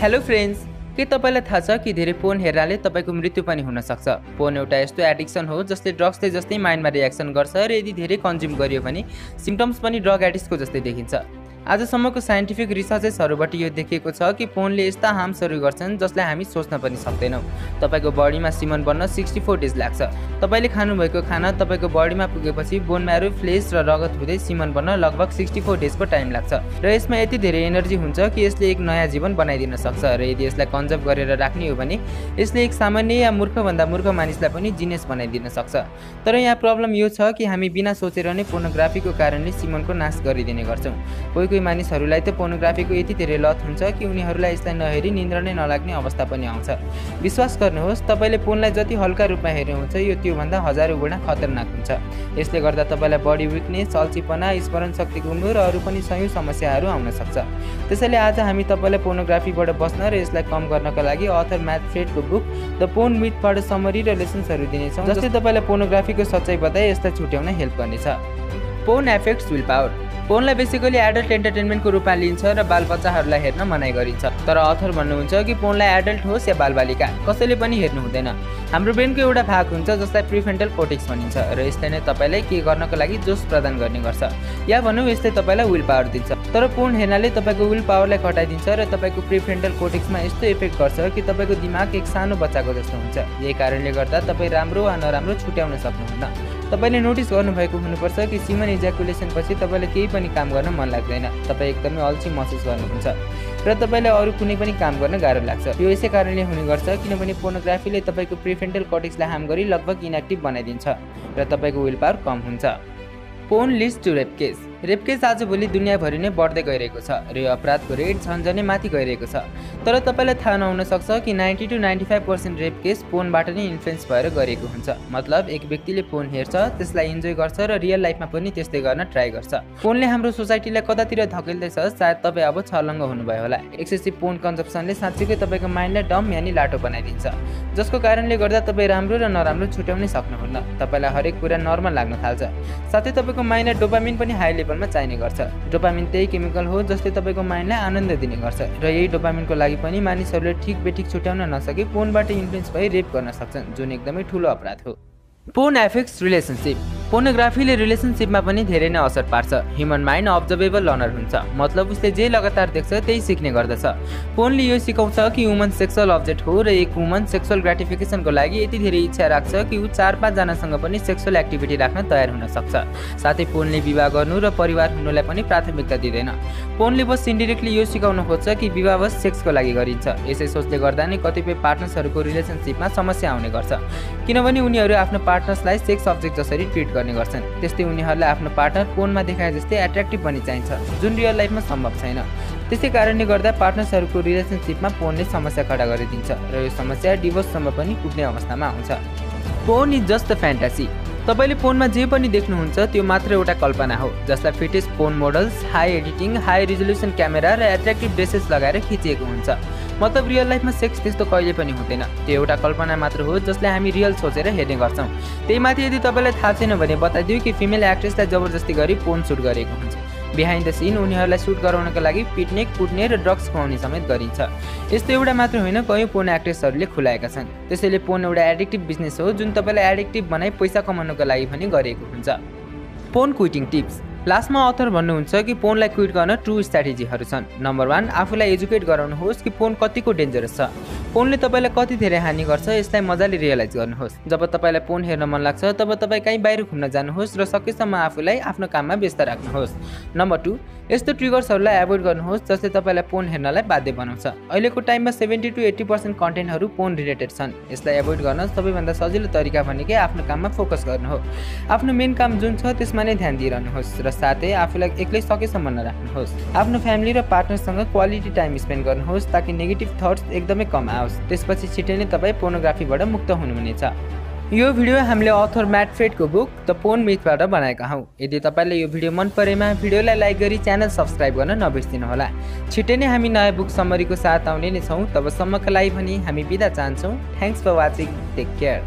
Hello friends के तपाईँलाई थाहा छ कि धेरै फोन हेर्नाले तपाईँको मृत्यु पनि हुनसक्छ फोन एउटा यस्तो एडिक्सन हो जसले ड्रग्सले जस्तै माइन्डमा रियाक्सन गर्छ र यदि धेरै कन्ज्युम गरियो भने सिम्टम्स पनि ड्रग एडिक्सको जस्तै देखिन्छ। आजसम्मको साइन्टिफिक रिसर्चेसहरूबाट यो देखिएको छ कि फोनले यस्ता हार्म्सहरू गर्छन् जसलाई हामी सोच्न पनि सक्दैनौँ। तपाईँको बडीमा सिमन बन्न सिक्सटी फोर डेज लाग्छ। तपाईँले खानुभएको खाना तपाईँको बडीमा पुगेपछि बोन म्यारो फ्लेस र रगत हुँदै सिमन बन्न लगभग सिक्सटी फोर डेजको टाइम लाग्छ। र यसमा यति धेरै एनर्जी हुन्छ कि यसले एक नयाँ जीवन बनाइदिन सक्छ र यदि यसलाई कन्जर्भ गरेर राख्ने हो भने यसले एक सामान्य या मूर्खभन्दा मूर्ख मानिसलाई पनि जिनेस बनाइदिन सक्छ। तर यहाँ प्रब्लम यो छ कि हामी बिना सोचेर नै पोर्नोग्राफीको कारणले सिमनको नाश गरिदिने गर्छौँ। कोही कोही मानिसहरूलाई त पोर्नोग्राफीको यति धेरै लत हुन्छ कि उनीहरूलाई यसलाई नहेरी निन्द्रा नै नलाग्ने अवस्था पनि आउँछ। विश्वास गर्नुहोस् तपाईँले फोनलाई जति हल्का रूपमा हेर्नुहुन्छ यो त्योभन्दा हजारौँ गुणा खतरनाक हुन्छ। यसले गर्दा तपाईँलाई बडी विकनेस चल्चीपना स्मरण शक्ति गुम्नु र अरू पनि सयौँ समस्याहरू आउन सक्छ। त्यसैले आज हामी तपाईँलाई पोर्नोग्राफीबाट बस्न र यसलाई कम गर्नका लागि अथर म्याथ फ्रेडको बुक द पोन मिथबाट समरी र लेसन्सहरू दिनेछौँ जसले तपाईँलाई पोर्नोग्राफीको सच्चाइ बताए यसलाई छुट्याउन हेल्प गर्नेछ। Porn affects willpower. फोनलाई बेसिकली एडल्ट इन्टरटेनमेन्टको रूपमा लिन्छ र बालबच्चाहरूलाई हेर्न मनाइ गरिन्छ। तर अथर भन्नुहुन्छ कि फोनलाई एडल्ट होस् या बालबालिका कसैले पनि हेर्नु हुँदैन। हाम्रो ब्रेनको एउटा भाग हुन्छ जसलाई प्रिफेन्टल कोटिक्स भनिन्छ र यसले नै तपाईँलाई के गर्नको लागि जोस प्रदान गर्ने गर्छ। या भनौँ यसले तपाईँलाई विल पावर दिन्छ। तर फोन हेर्नाले तपाईँको विल पावरलाई घटाइदिन्छ र तपाईँको प्रिफ्रेन्टल कोटिक्समा यस्तो इफेक्ट गर्छ कि तपाईँको दिमाग एक सानो बच्चाको जस्तो हुन्छ। यही कारणले गर्दा तपाईँ राम्रो वा नराम्रो छुट्याउन सक्नुहुन्न। तपाईँले नोटिस गर्नुभएको हुनुपर्छ कि सिमन इज्याकुलेसन पछि तपाईँले केही पनि काम गर्न मन लाग्दैन। तपाईँ एकदमै अल्छी महसुस गर्नुहुन्छ र तपाईँलाई अरू कुनै पनि काम गर्न गाह्रो लाग्छ। यो यसै कारणले हुने गर्छ किनभने पोर्नोग्राफीले तपाईँको प्रिफेन्टल कटिक्सलाई हार्म गरी लगभग इनएक्टिभ बनाइदिन्छ र तपाईँको विल पावर कम हुन्छ। Porn list to rape case. Rape case आजभोलि दुनियाँभरि नै बढ्दै गइरहेको छ र यो अपराधको रेट झन्झनै माथि गइरहेको छ। तर तपाईँलाई थाहा नहुन सक्छ कि ninety two ninety five percent rape case फोनबाट नै इन्फ्लुएन्स भएर गरेको हुन्छ। मतलब एक व्यक्तिले फोन हेर्छ त्यसलाई इन्जोय गर्छ र रियल लाइफमा पनि त्यस्तै गर्न ट्राई गर्छ। फोनले हाम्रो सोसाइटीलाई कतातिर धकेल्दैछ सायद तपाईँ अब छलङ्ग हुनुभयो होला। एक्सेसिभ फोन कन्जप्सनले साँच्चीकै तपाईँको माइन्डलाई डम यानि लाटो बनाइदिन्छ। जसको कारणले गर्दा तपाईँ राम्रो र नराम्रो छुट्याउनै सक्नुहुन्न। तपाईँलाई हरेक कुरा नर्मल लाग्न थाल्छ। साथै तपाईँको माइन्डलाई डोपामिन पनि हाई लेभलमा चाहिने गर्छ। डोपामिन त्यही केमिकल हो जसले तपाईँको माइन्डलाई आनन्द दिने गर्छ र यही डोपामिनको लागि पनि मानिसहरूले ठिक बेठिक छुट्याउन नसके फोनबाट इन्फ्लुएन्स भई रेप गर्न सक्छन् जुन एकदमै ठुलो अपराध हो। Porn effects relationship. पोर्नोग्राफीले रिलेसनसिपमा पनि धेरै नै असर पार्छ। ह्युमन माइन्ड अब्जर्भेबल लर्नर हुन्छ। मतलब उसले जे लगातार देख्छ त्यही सिक्ने गर्दछ। फोनले यो सिकाउँछ कि वुमन सेक्सुअल अब्जेक्ट हो र एक वुमन सेक्सुअल ग्राटिफिकेसनको लागि यति धेरै इच्छा राख्छ कि ऊ चार पाँचजनासँग पनि सेक्सुअल एक्टिभिटी राख्न तयार हुन सक्छ। साथै फोनले विवाह गर्नु र परिवार हुनुलाई पनि प्राथमिकता दिँदैन। फोनले बस इन्डिरेक्टली यो सिकाउन खोज्छ कि विवाह बस सेक्सको लागि गरिन्छ। यसै सोचले गर्दा नै कतिपय पार्टनर्सहरूको रिलेसनसिपमा समस्या आउने गर्छ। किनभने उनीहरू आफ्नो पार्टनर्सलाई सेक्स अब्जेक्ट जसरी ट्रिट गर्ने गर्छन्। त्यस्तै उनीहरूलाई आफ्नो पार्टनर फोनमा देखाए जस्तै एट्र्याक्टिभ पनि चाहिन्छ जुन रियल लाइफमा सम्भव छैन। त्यसै कारणले गर्दा पार्टनर्सहरूको रिलेसनसिपमा फोनले समस्या खडा गरिदिन्छ र यो समस्या डिभोर्ससम्म पनि पुग्ने अवस्थामा आउँछ। Porn is just the fantasy तपाईँले फोनमा जे पनि देख्नुहुन्छ त्यो मात्र एउटा कल्पना हो जसलाई fittest phone models high editing high resolution camera र एट्र्याक्टिभ ड्रेसेस लगाएर खिचिएको हुन्छ। मतलब रियल लाइफमा सेक्स त्यस्तो कहिले पनि हुँदैन। त्यो एउटा कल्पना मात्र हो जसलाई हामी रियल सोचेर हेर्ने गर्छौँ। त्यही माथि यदि तपाईँलाई थाहा छैन भने बताइदियो कि फिमेल एक्ट्रेसलाई जबरजस्ती गरी फोन सुट गरेको हुन्छ। बिहाइन्ड द सिन उनीहरूलाई सुट गराउनको लागि पिट्ने कुट्ने र ड्रग्स खुवाउने समेत गरिन्छ। यस्तो एउटा मात्र होइन कयौँ पोन एक्ट्रेसहरूले खुलाएका छन्। त्यसैले पोन एउटा एडिक्टिभ बिजनेस हो जुन तपाईँलाई एडिक्टिभ बनाइ पैसा कमाउनको लागि पनि गरिएको हुन्छ। फोन क्विटिङ टिप्स लास्टमा अथर भन्नुहुन्छ कि फोनलाई क्विट गर्न ट्रु स्ट्राटेजीहरू छन्. नम्बर वान आफूलाई एजुकेट गराउनुहोस् कि फोन कतिको डेन्जरस छ। फोनले तपाईँलाई कति धेरै हानि गर्छ यसलाई मजाले रियलाइज गर्नुहोस्। जब तपाईँलाई फोन हेर्न मन लाग्छ तब तपाईँ कहीँ बाहिर घुम्न जानुहोस् र सकेसम्म आफूलाई आफ्नो काममा व्यस्त राख्नुहोस्। नम्बर टू यस्तो ट्रिगर्सहरूलाई एभोइड गर्नुहोस् जसले तपाईँलाई फोन हेर्नलाई बाध्य बनाउँछ। अहिलेको टाइममा सेभेन्टी टु एट्टी पर्सेन्ट कन्टेन्टहरू फोन रिलेटेड छन्। यसलाई एभोइड गर्न सबैभन्दा सजिलो तरिका भनेकै आफ्नो काममा फोकस गर्नु हो। आफ्नो मेन काम जुन छ त्यसमा नै ध्यान दिइरहनुहोस् र साथै आफूलाई एक्लै सकेसम्म नराख्नुहोस्। आफ्नो फ्यामिली र पार्टनरसँग क्वालिटी टाइम स्पेन्ड गर्नुहोस् ताकि नेगेटिभ थट्स एकदमै कम आओस्। त्यसपछि छिटै नै तपाईँ पोर्नोग्राफीबाट मुक्त हुनुहुनेछ। यो भिडियो हामीले अथर म्याट फ्रेडको बुक द पोन मिथबाट बनाएका हौँ। यदि तपाईँले यो भिडियो मन परेमा भिडियोलाई लाइक गरी च्यानल सब्सक्राइब गर्न नबिर्सिनु होला। छिट्टै नै हामी नयाँ बुक समरीको साथ आउने नै छौँ। तबसम्मका लागि भने हामी बिदा चाहन्छौँ। Thanks for watching take care